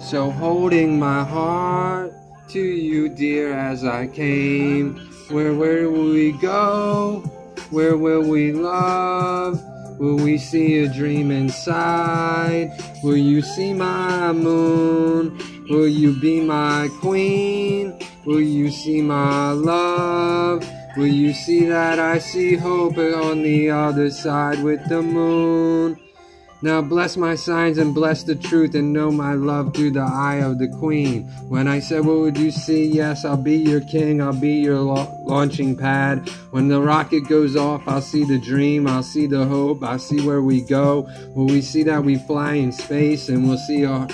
So holding my heart to you, dear, as I came. Where, where will we go? Where will we love? Will we see a dream inside? Will you see my moon? Will you be my queen? Will you see my love? Will you see that I see hope on the other side with the moon? Now bless my signs and bless the truth and know my love through the eye of the queen. When I said, what would you see? Yes, I'll be your king. I'll be your launching pad. When the rocket goes off, I'll see the dream. I'll see the hope. I'll see where we go. Will we see that we fly in space and we'll see our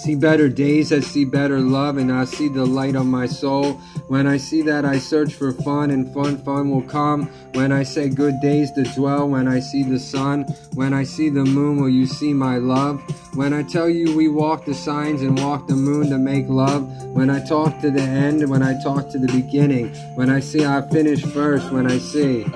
see better days, I see better love, and I see the light of my soul. When I see that, I search for fun, and fun, fun will come. When I say good days to dwell, when I see the sun, when I see the moon, will you see my love? When I tell you we walk the signs and walk the moon to make love, when I talk to the end, when I talk to the beginning, when I see I finish first, when I see.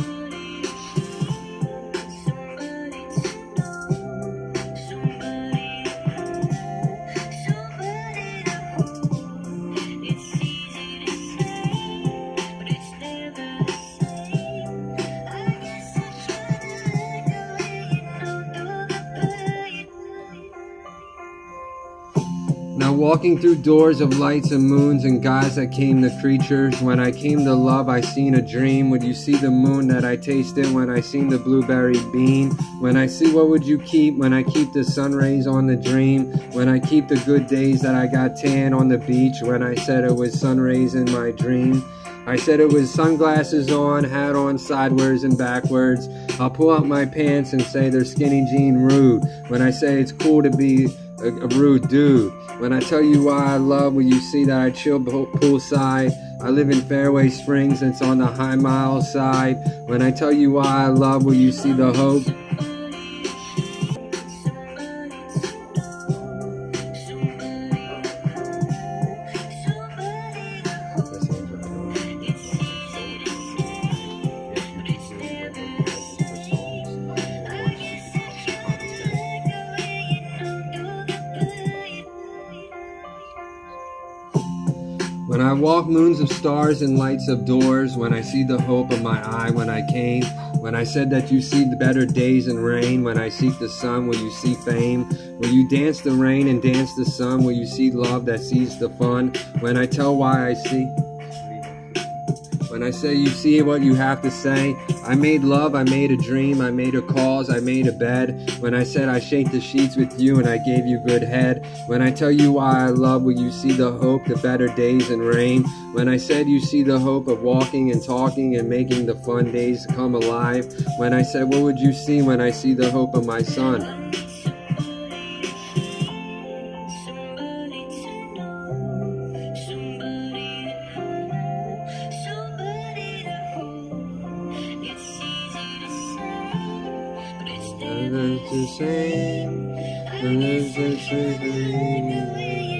Now walking through doors of lights and moons and gods that came the creatures. When I came to love, I seen a dream. Would you see the moon that I tasted when I seen the blueberry bean? When I see what would you keep? When I keep the sun rays on the dream? When I keep the good days that I got tan on the beach? When I said it was sun rays in my dream? I said it was sunglasses on, hat on sideways and backwards. I'll pull out my pants and say they're skinny jean rude. When I say it's cool to be a, a, rude dude. When I tell you why I love, when you see that I chill poolside, I live in Fairway Springs, it's on the high mile side. When I tell you why I love, will you see the hope? When I walk moons of stars and lights of doors, when I see the hope of my eye when I came, when I said that you see the better days and rain, when I seek the sun, will you see fame? Will you dance the rain and dance the sun? Will you see love that sees the fun? When I tell why I see when I say you see what you have to say, I made love, I made a dream, I made a cause, I made a bed. When I said I shake the sheets with you and I gave you good head. When I tell you why I love, will you see the hope, the better days and rain? When I said you see the hope of walking and talking and making the fun days come alive. When I said what would you see when I see the hope of my son? The same, and it's the same.